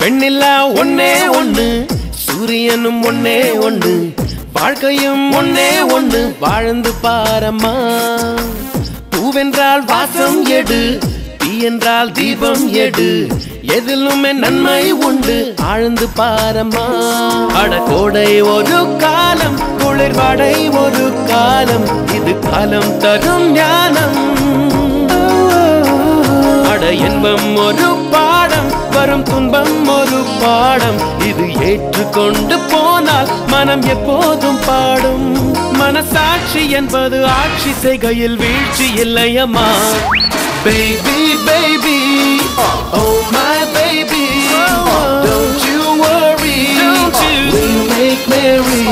வெண்ணிலா ஒன்னே ஒண்ணு சூரியனும் ஒன்னே ஒண்ணு வாழ்க்கையும் ஒன்னே ஒண்ணு வாழ்ந்து பாரம்மா. பூவென்றால் வாசம் எடு தீ என்றால் தீபம் எடு எதிலுமே நன்மை உண்டு ஆழ்ந்து பாரம்மா. அடகோடை ஒரு காலம் குளிர்வாடை ஒரு காலம் இது காலம் தரும் ஞானம். அட இன்பம் ஒரு பாடம் வரும் பாடம் இது ஏற்றுக்கொண்டு போனால் மனம் எப்போதும் பாடும். மனசாட்சி என்பது ஆட்சி செய்கையில் வீழ்ச்சி இல்லையம்மா. Baby baby oh my baby don't you worry we'll make merry.